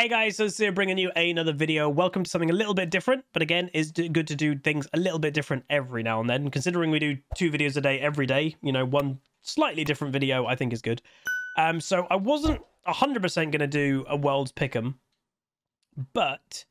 Hey guys, so here bringing you another video. Welcome to something a little bit different, but again, it's good to do things a little bit different every now and then. Considering we do two videos a day every day, you know, one slightly different video I think is good. Um, so I wasn't 100% going to do a Worlds Pick'em, but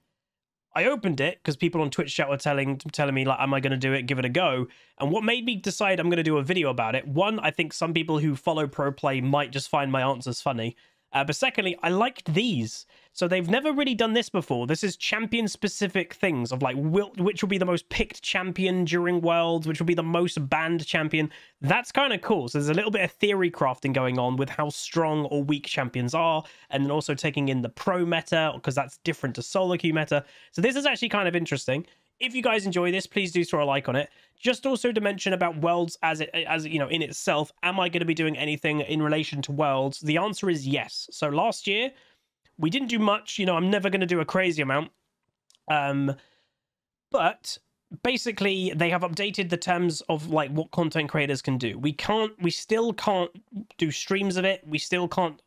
I opened it because people on Twitch chat were telling telling me like, am I going to do it? Give it a go. And what made me decide I'm going to do a video about it? One, I think some people who follow pro play might just find my answers funny. Uh, but secondly, I liked these. So they've never really done this before. This is champion specific things of like which will be the most picked champion during Worlds, which will be the most banned champion. That's kind of cool. So there's a little bit of theory crafting going on with how strong or weak champions are, and then also taking in the pro meta because that's different to solo queue meta. So this is actually kind of interesting. If you guys enjoy this, please do throw a like on it. Just also to mention about Worlds as it as you know in itself. Am I going to be doing anything in relation to Worlds? The answer is yes. So last year we didn't do much. You know, I'm never going to do a crazy amount. Um, but basically they have updated the terms of like what content creators can do. We can't, we still can't do streams of it. We still can't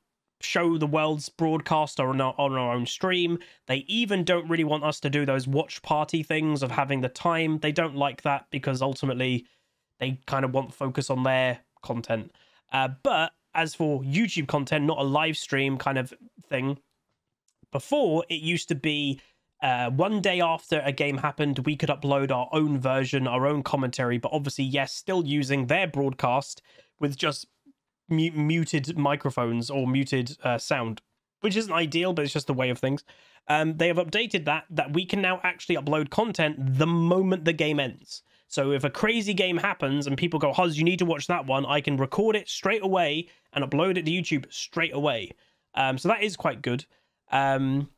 show the world's broadcast on our, on our own stream. They even don't really want us to do those watch party things of having the time. They don't like that because ultimately they kind of want focus on their content. Uh, but as for YouTube content, not a live stream kind of thing, before, it used to be uh, one day after a game happened, we could upload our own version, our own commentary, but obviously, yes, still using their broadcast with just mu- muted microphones or muted uh, sound, which isn't ideal, but it's just the way of things. Um, they have updated that that we can now actually upload content the moment the game ends. So if a crazy game happens and people go, "Huz, you need to watch that one," I can record it straight away and upload it to YouTube straight away. Um, so that is quite good. Um,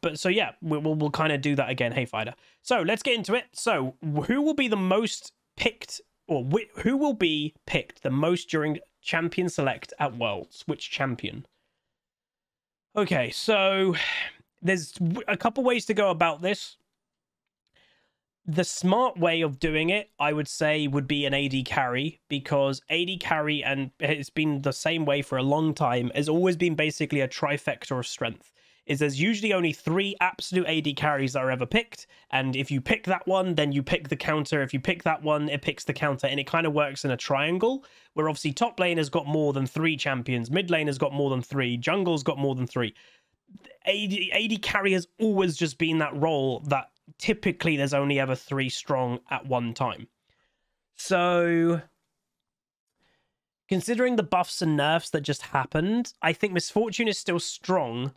but so yeah, we'll we'll, we'll kind of do that again. Hey, fighter. So let's get into it. So who will be the most picked, or wh- who will be picked the most during champion select at Worlds? Which champion? Okay, so there's a couple ways to go about this. The smart way of doing it, I would say, would be an AD carry because AD carry, and it's been the same way for a long time, has always been basically a trifecta of strength is there's usually only three absolute AD carries that are ever picked. And if you pick that one, then you pick the counter. If you pick that one, it picks the counter. And it kind of works in a triangle where obviously top lane has got more than three champions, mid lane has got more than three, jungle's got more than three. AD, AD carry has always just been that role that typically there's only ever three strong at one time. So considering the buffs and nerfs that just happened, I think Miss Fortune is still strong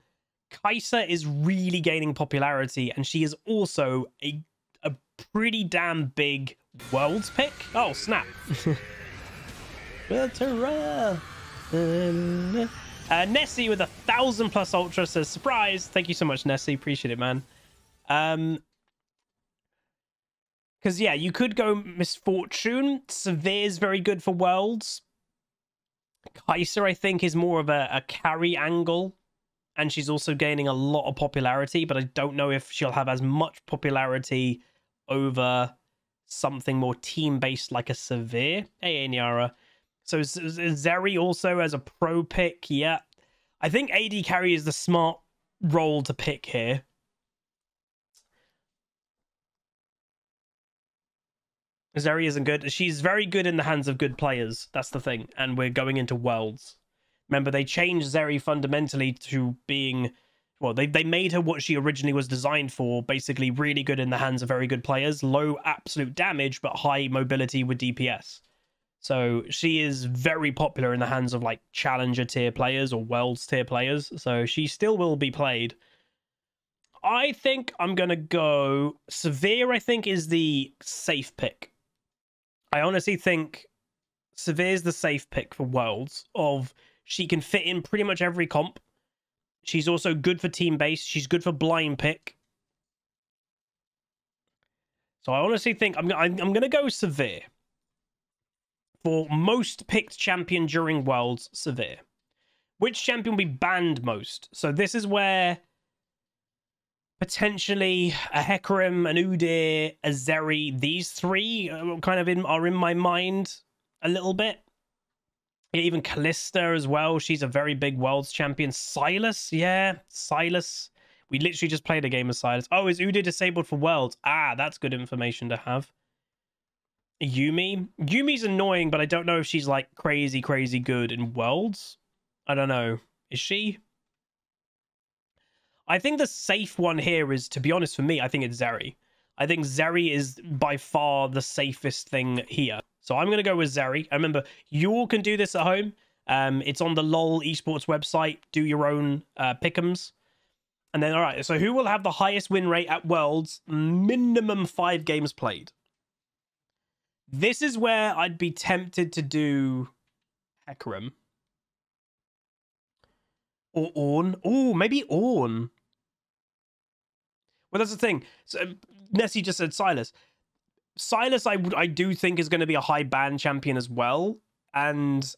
Kai'Sa is really gaining popularity, and she is also a a pretty damn big worlds pick. Oh snap! uh, Nessie with a thousand plus ultra says surprise. Thank you so much, Nessie. Appreciate it, man. Um, because yeah, you could go Miss Fortune. Sivir's very good for worlds. Kai'Sa, I think, is more of a, a carry angle and she's also gaining a lot of popularity, but I don't know if she'll have as much popularity over something more team based like a Sivir. Hey, Niara. So Zeri also as a pro pick, yeah. I think AD carry is the smart role to pick here. Zeri isn't good. She's very good in the hands of good players. That's the thing. And we're going into worlds. Remember, they changed Zeri fundamentally to being well, they, they made her what she originally was designed for, basically really good in the hands of very good players, low absolute damage, but high mobility with DPS. So she is very popular in the hands of like challenger tier players or worlds tier players. So she still will be played. I think I'm going to go Sivir, I think, is the safe pick. I honestly think Sivir's the safe pick for worlds of she can fit in pretty much every comp. She's also good for team base. She's good for blind pick. So I honestly think I'm I'm, I'm going to go Sivir for most picked champion during Worlds. Sivir. Which champion will be banned most? So this is where potentially a Hecarim, an Udyr, a Zeri, these three uh, kind of in, are in my mind a little bit. Even Kalista as well. She's a very big world's champion. Sylas, yeah, Sylas. We literally just played a game of Sylas. Oh, is Udyr disabled for Worlds? Ah, that's good information to have. Yuumi. Yuumi's annoying, but I don't know if she's like crazy, crazy good in Worlds. I don't know. Is she? I think the safe one here is, to be honest, for me, I think it's Zeri. I think Zeri is by far the safest thing here. So I'm going to go with Zeri. I remember you all can do this at home. Um, it's on the LOL esports website. Do your own uh, pick'ems. And then, all right, so who will have the highest win rate at Worlds? Minimum five games played. This is where I'd be tempted to do Hecarim. Or Ornn. Oh, maybe Ornn. Well, that's the thing. So Nessie just said Sylas. Sylas, I I do think is going to be a high ban champion as well, and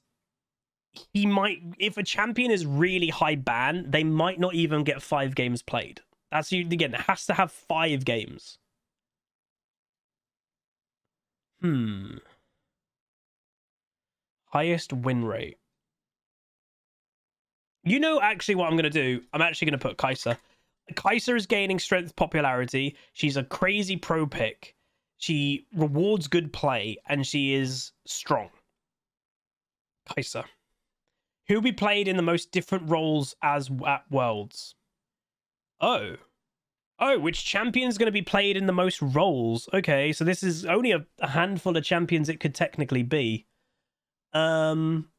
he might. If a champion is really high ban, they might not even get five games played. That's you again. It has to have five games. Hmm. Highest win rate. You know, actually, what I'm going to do? I'm actually going to put Kai'Sa. Kai'Sa is gaining strength popularity. She's a crazy pro pick. She rewards good play, and she is strong. Kai'Sa. Who we played in the most different roles as at Worlds? Oh. Oh, which champion's going to be played in the most roles? Okay, so this is only a, a handful of champions it could technically be. Um,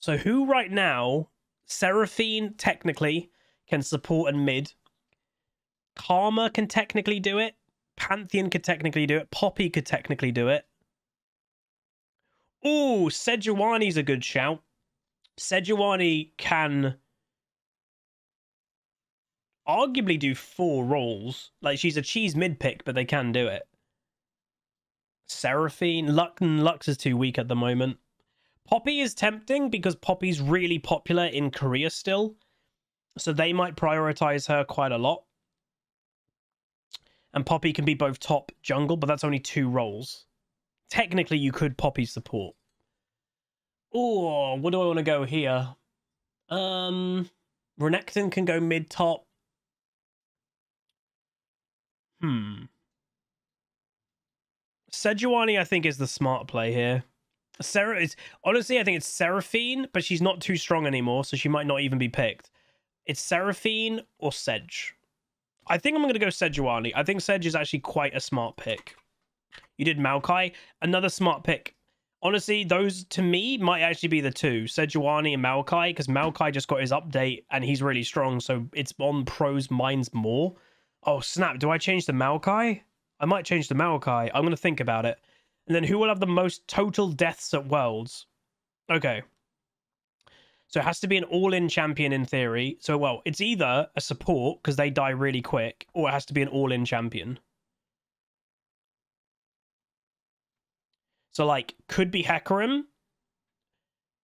so who right now? Seraphine technically can support and mid. Karma can technically do it. Pantheon could technically do it. Poppy could technically do it. Ooh, Sejuani's a good shout. Sejuani can arguably do four roles. Like she's a cheese mid pick, but they can do it. Seraphine, Lux, Lux is too weak at the moment. Poppy is tempting because Poppy's really popular in Korea still. So they might prioritize her quite a lot. And Poppy can be both top jungle, but that's only two roles. Technically, you could Poppy support. Oh, what do I want to go here? Um, Renekton can go mid top. Hmm. Sejuani, I think, is the smart play here. Sarah is honestly, I think it's Seraphine, but she's not too strong anymore, so she might not even be picked. It's Seraphine or Sedge. I think I'm going to go Sejuani. I think Sedge is actually quite a smart pick. You did Maokai, another smart pick. Honestly, those to me might actually be the two, Sejuani and Maokai, because Maokai just got his update and he's really strong, so it's on pros' minds more. Oh, snap. Do I change the Maokai? I might change the Maokai. I'm going to think about it. And then who will have the most total deaths at Worlds? Okay. So it has to be an all-in champion in theory. So, well, it's either a support, because they die really quick, or it has to be an all-in champion. So, like, could be Hecarim.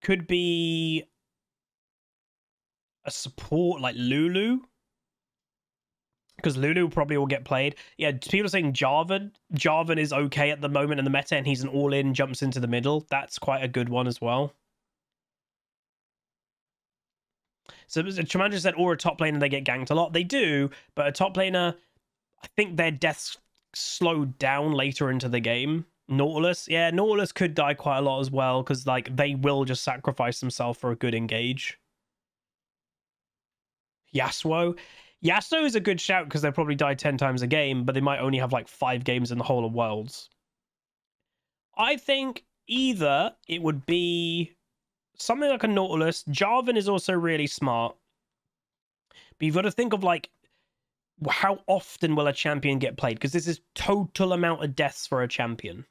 Could be a support like Lulu because Lulu probably will get played. Yeah, people are saying Jarvan. Jarvan is okay at the moment in the meta, and he's an all-in, jumps into the middle. That's quite a good one as well. So Tremendous said, or a top laner, they get ganked a lot. They do, but a top laner, I think their deaths slowed down later into the game. Nautilus, yeah, Nautilus could die quite a lot as well, because like they will just sacrifice themselves for a good engage. Yasuo. Yasuo is a good shout because they'll probably die 10 times a game, but they might only have like five games in the whole of Worlds. I think either it would be something like a Nautilus. Jarvan is also really smart. But you've got to think of like how often will a champion get played? Because this is total amount of deaths for a champion.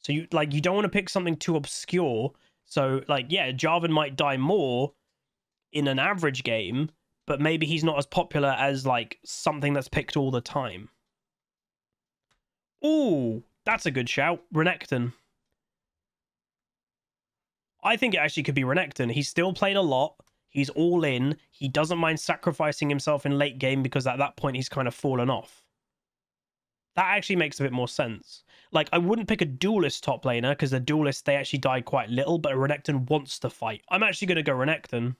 So you like you don't want to pick something too obscure. So like yeah, Jarvan might die more in an average game, but maybe he's not as popular as like something that's picked all the time. Ooh, that's a good shout. Renekton. I think it actually could be Renekton. He's still played a lot. He's all in. He doesn't mind sacrificing himself in late game because at that point he's kind of fallen off. That actually makes a bit more sense. Like, I wouldn't pick a duelist top laner because the duelists, they actually die quite little, but Renekton wants to fight. I'm actually going to go Renekton.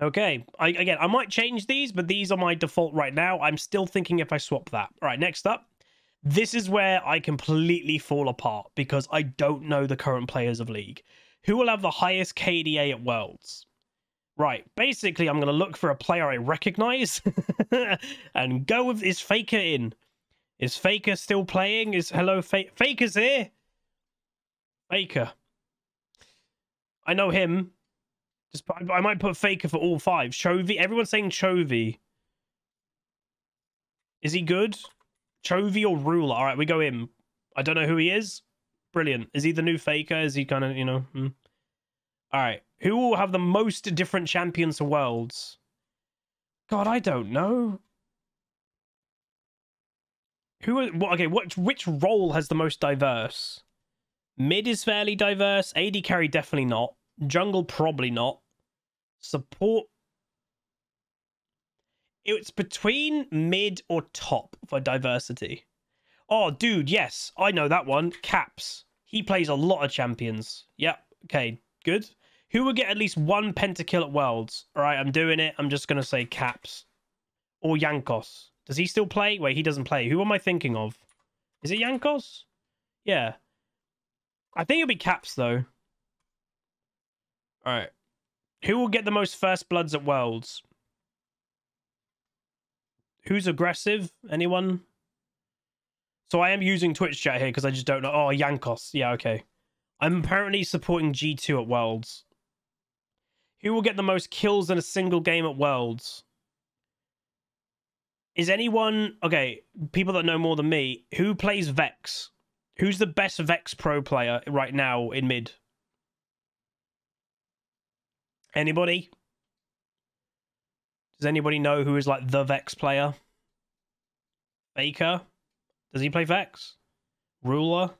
Okay. I, again, I might change these, but these are my default right now. I'm still thinking if I swap that. All right, next up. This is where I completely fall apart because I don't know the current players of League. Who will have the highest KDA at Worlds? Right, basically, I'm going to look for a player I recognize and go with is Faker in. Is Faker still playing? Is hello Fa- Faker's here? Faker. I know him. Just I might put Faker for all five. Chovy. Everyone's saying Chovy. Is he good? Chovy or Ruler? All right, we go in. I don't know who he is. Brilliant. Is he the new Faker? Is he kind of you know? Hmm. All right. Who will have the most different champions to worlds? God, I don't know. Who? Are, What? Okay. What? Which role has the most diverse? Mid is fairly diverse. AD carry definitely not. Jungle probably not. Support. It's between mid or top for diversity. Oh, dude, yes, I know that one. Caps. He plays a lot of champions. Yep. Okay, good. Who will get at least one pentakill at Worlds? All right, I'm doing it. I'm just going to say Caps. Or Jankos. Does he still play? Wait, he doesn't play. Who am I thinking of? Is it Jankos? Yeah. I think it'll be Caps, though. All right. Who will get the most first bloods at Worlds? Who's aggressive? Anyone? So I am using Twitch chat here because I just don't know. Oh, Jankos. Yeah, okay. I'm apparently supporting G2 at Worlds. Who will get the most kills in a single game at Worlds? Is anyone okay? People that know more than me, who plays Vex? Who's the best Vex pro player right now in mid? Anybody? Does anybody know who is like the Vex player? Baker? Does he play Vex? Ruler?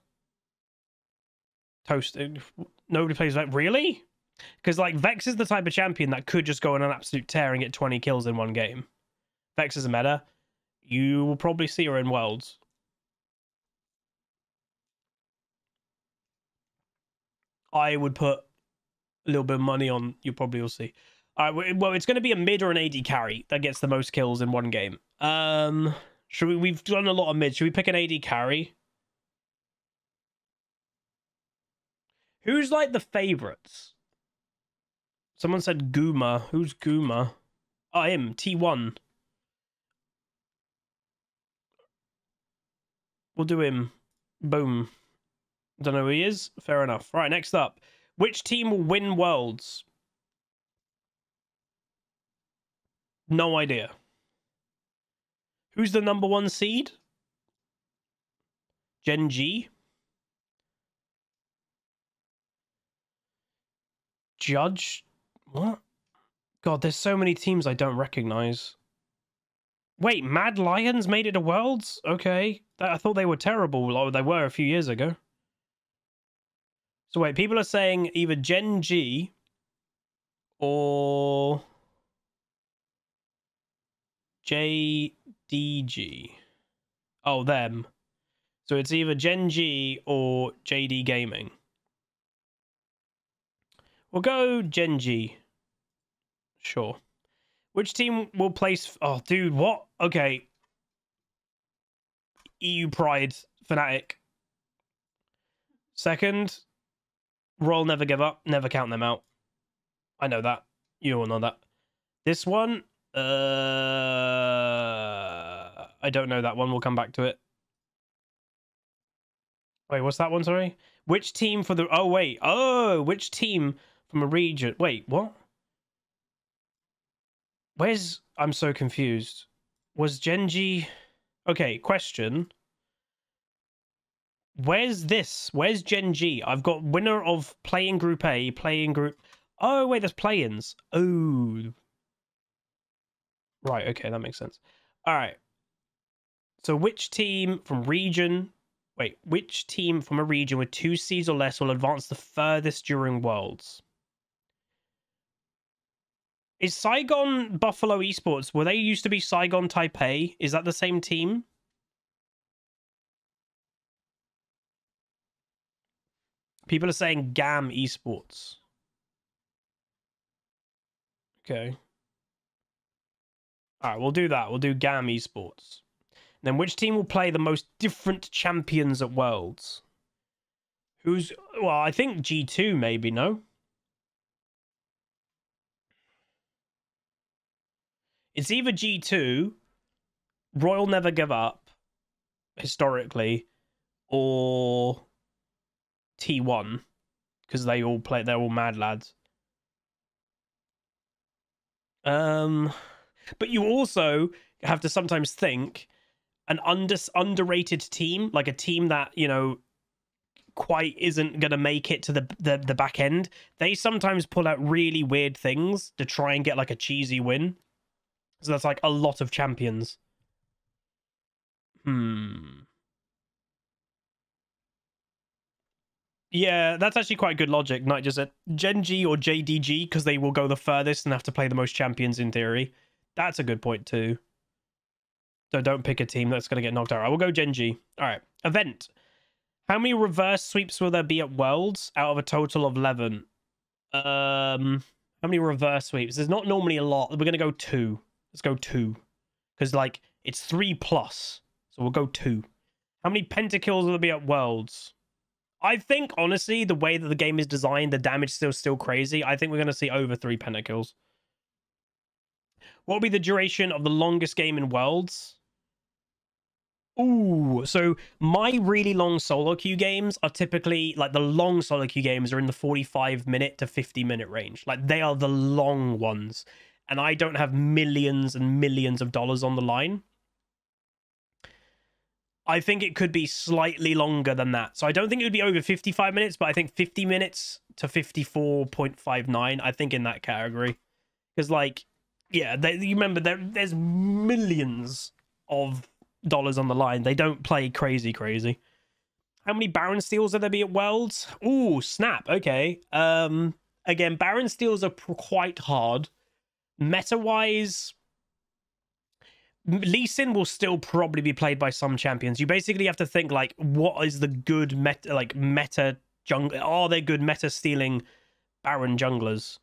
Toast? Uh, nobody plays Vex. Really? Because like Vex is the type of champion that could just go on an absolute tear and get 20 kills in one game. Vex is a meta. You will probably see her in Worlds. I would put a little bit of money on. You probably will see. All right. Well, it's going to be a mid or an AD carry that gets the most kills in one game. Um, should we? We've done a lot of mid. Should we pick an AD carry? Who's like the favorites? Someone said Guma. Who's Guma? I am T1. We'll do him. Boom. Don't know who he is. Fair enough. Right, next up. Which team will win Worlds? No idea. Who's the number one seed? Gen G? Judge? What? God, there's so many teams I don't recognize. Wait, Mad Lions made it to Worlds? Okay. I thought they were terrible. Oh, they were a few years ago. So wait, people are saying either Gen G or JDG. Oh, them. So it's either Gen G or JD Gaming. We'll go Gen G. Sure. Which team will place... Oh, dude, what? Okay. EU Pride, Fnatic. Second, Royal Never Give Up. Never count them out. I know that. You all know that. This one, uh, I don't know that one. We'll come back to it. Wait, what's that one? Sorry. Which team for the? Oh wait. Oh, which team from a region? Wait, what? Where's? I'm so confused. Was Gen G? Okay, question. Where's this? Where's Gen G? I've got winner of playing group A, playing group. Oh wait, there's play-ins. Oh, right. Okay, that makes sense. All right. So which team from region? Wait, which team from a region with two seeds or less will advance the furthest during Worlds? Is Saigon Buffalo Esports? Were they used to be Saigon Taipei? Is that the same team? People are saying GAM Esports. Okay. All right, we'll do that. We'll do GAM Esports. Then which team will play the most different champions at Worlds? Who's well, I think G2 maybe, no? It's either G2, Royal Never Give Up, historically, or T1, because they all play, they're all mad lads. Um, but you also have to sometimes think an under, underrated team, like a team that, you know, quite isn't going to make it to the, the the back end. They sometimes pull out really weird things to try and get like a cheesy win. So that's like a lot of champions. Hmm. Yeah, that's actually quite good logic. Not just at Gen G or JDG because they will go the furthest and have to play the most champions in theory. That's a good point too. So don't pick a team that's going to get knocked out. I will go Gen G. All right. Event. How many reverse sweeps will there be at Worlds out of a total of 11? Um, how many reverse sweeps? There's not normally a lot. We're going to go two. Let's go two. Because, like, it's three plus. So we'll go two. How many pentakills will there be at Worlds? I think, honestly, the way that the game is designed, the damage still still crazy. I think we're going to see over three pentakills. What will be the duration of the longest game in Worlds? Ooh, so my really long solo queue games are typically like the long solo queue games are in the 45 minute to 50 minute range. Like they are the long ones. And I don't have millions and millions of dollars on the line. I think it could be slightly longer than that. So I don't think it would be over 55 minutes, but I think 50 minutes to 54.59, I think in that category. Because, like, yeah, they, you remember there, there's millions of dollars on the line. They don't play crazy, crazy. How many Baron steals are there be at Worlds? Ooh, snap. Okay. Um, again, Baron steals are quite hard. Meta-wise, Lee Sin will still probably be played by some champions. You basically have to think like, what is the good meta, like meta jungle? Are there good meta stealing Baron junglers?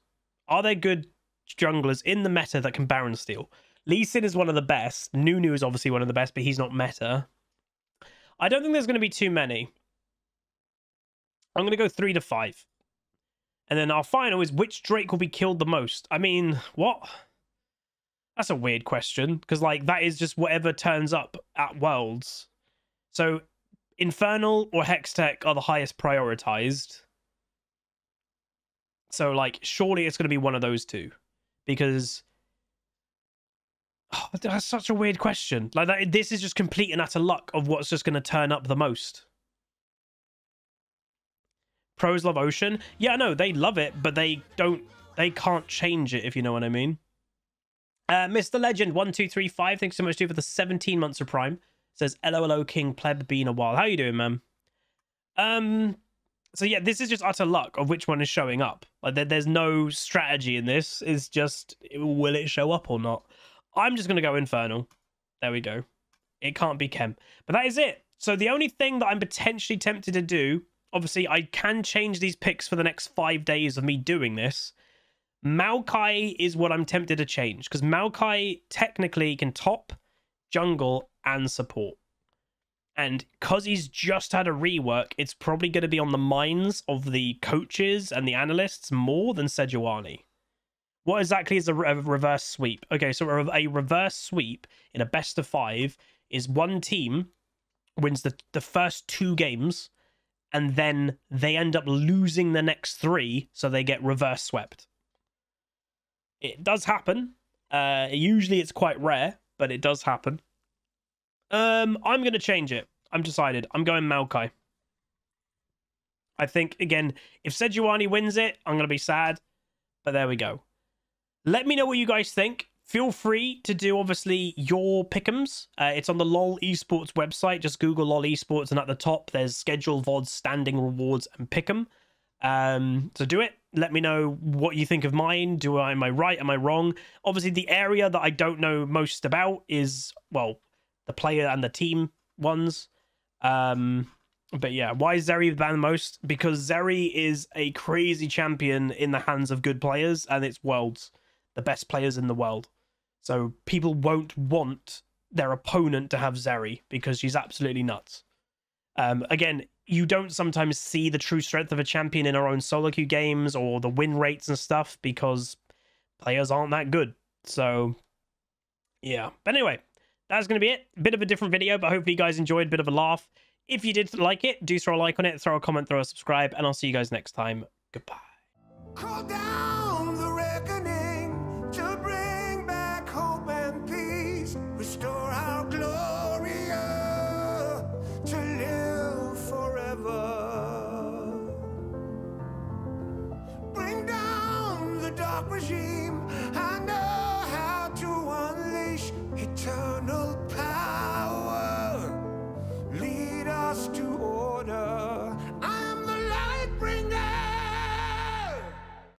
Are there good junglers in the meta that can Baron steal? Lee Sin is one of the best. Nunu is obviously one of the best, but he's not meta. I don't think there's going to be too many. I'm going to go three to five. And then our final is which Drake will be killed the most? I mean, what? That's a weird question because, like, that is just whatever turns up at Worlds. So, Infernal or Hextech are the highest prioritized. So, like, surely it's going to be one of those two because Oh, that's such a weird question. Like that, this is just complete and utter luck of what's just going to turn up the most. Pros love Ocean. Yeah, no, they love it, but they don't. They can't change it if you know what I mean. Uh, Mr. Legend one two three five. Thanks so much dude for the seventeen months of Prime. Says LOLO King Pleb been a while. How you doing, man? Um. So yeah, this is just utter luck of which one is showing up. Like there, there's no strategy in this. It's just will it show up or not. I'm just going to go Infernal. There we go. It can't be Chem. But that is it. So the only thing that I'm potentially tempted to do, obviously I can change these picks for the next five days of me doing this. Maokai is what I'm tempted to change because Maokai technically can top, jungle, and support. And because he's just had a rework, it's probably going to be on the minds of the coaches and the analysts more than Sejuani. What exactly is a, re- a reverse sweep? Okay, so a, a reverse sweep in a best of five is one team wins the, the first two games and then they end up losing the next three, so they get reverse swept. It does happen. Uh, usually it's quite rare, but it does happen. Um, I'm going to change it. I'm decided. I'm going Maokai. I think, again, if Sejuani wins it, I'm going to be sad. But there we go. Let me know what you guys think. Feel free to do, obviously, your pick'ems. Uh, it's on the LOL Esports website. Just Google LOL Esports, and at the top, there's scheduled VODs, standing rewards, and pick'em. Um, so do it. Let me know what you think of mine. Do I am I right? Am I wrong? Obviously, the area that I don't know most about is well, the player and the team ones. Um, but yeah, why is Zeri banned most? Because Zeri is a crazy champion in the hands of good players, and it's worlds the best players in the world. So people won't want their opponent to have Zeri because she's absolutely nuts. Um, again, you don't sometimes see the true strength of a champion in our own solo queue games or the win rates and stuff because players aren't that good. So, yeah. But anyway, that's going to be it. Bit of a different video, but hopefully you guys enjoyed. A bit of a laugh. If you did like it, do throw a like on it, throw a comment, throw a subscribe, and I'll see you guys next time. Goodbye.